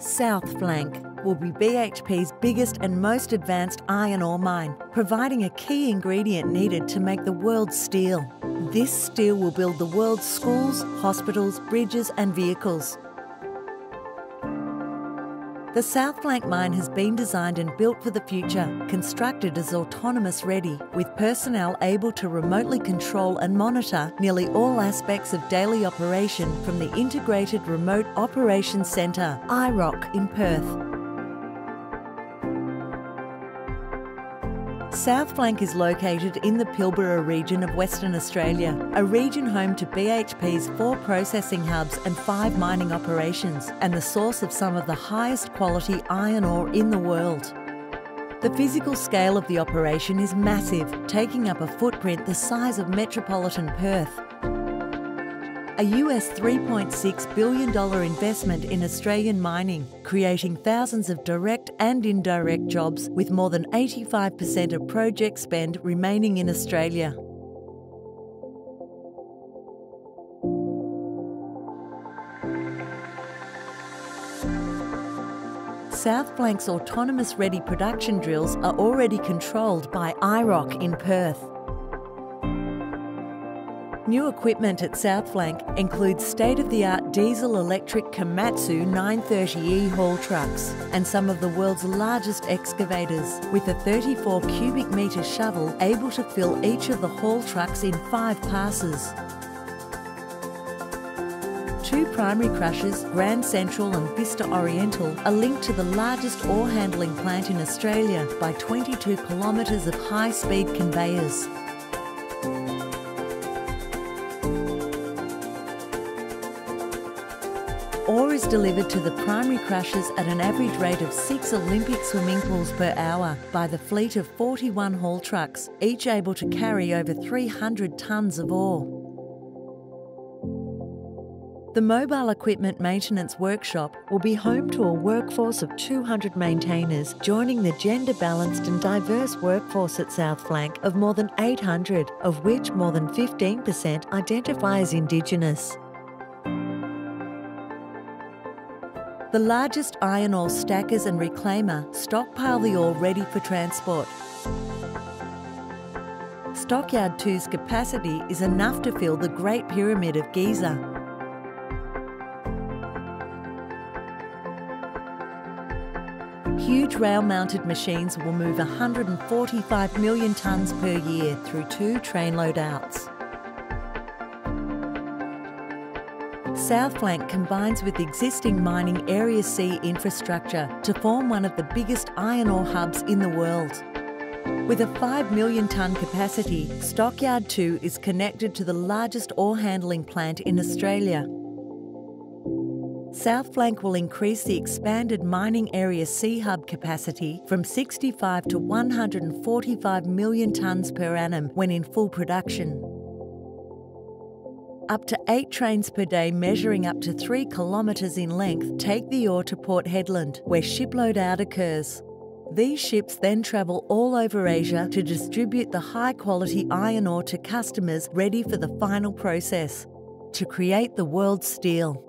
South Flank will be BHP's biggest and most advanced iron ore mine, providing a key ingredient needed to make the world's steel. This steel will build the world's schools, hospitals, bridges, and vehicles. The South Flank mine has been designed and built for the future, constructed as autonomous ready, with personnel able to remotely control and monitor nearly all aspects of daily operation from the Integrated Remote Operations Centre, IROC, in Perth. South Flank is located in the Pilbara region of Western Australia, a region home to BHP's four processing hubs and five mining operations, and the source of some of the highest quality iron ore in the world. The physical scale of the operation is massive, taking up a footprint the size of metropolitan Perth a US $3.6 billion investment in Australian mining, creating thousands of direct and indirect jobs, with more than 85% of project spend remaining in Australia. South Flank's autonomous ready production drills are already controlled by IROC in Perth. New equipment at South Flank includes state of the art diesel electric Komatsu 930E haul trucks and some of the world's largest excavators, with a 34 cubic metre shovel able to fill each of the haul trucks in five passes. Two primary crushers, Grand Central and Vista Oriental, are linked to the largest ore handling plant in Australia by 22 kilometres of high speed conveyors. Ore is delivered to the primary crushers at an average rate of six Olympic swimming pools per hour by the fleet of 41 haul trucks, each able to carry over 300 tonnes of ore. The Mobile Equipment Maintenance Workshop will be home to a workforce of 200 maintainers, joining the gender balanced and diverse workforce at South Flank of more than 800, of which more than 15% identify as Indigenous. The largest iron ore stackers and reclaimer stockpile the ore ready for transport. Stockyard 2's capacity is enough to fill the Great Pyramid of Giza. Huge rail-mounted machines will move 145 million tonnes per year through two train loadouts. South Flank combines with existing mining Area C infrastructure to form one of the biggest iron ore hubs in the world. With a 5 million tonne capacity, Stockyard 2 is connected to the largest ore handling plant in Australia. South Flank will increase the expanded mining area C hub capacity from 65 to 145 million tonnes per annum when in full production. Up to eight trains per day, measuring up to three kilometres in length, take the ore to Port Hedland, where shipload out occurs. These ships then travel all over Asia to distribute the high quality iron ore to customers ready for the final process to create the world's steel.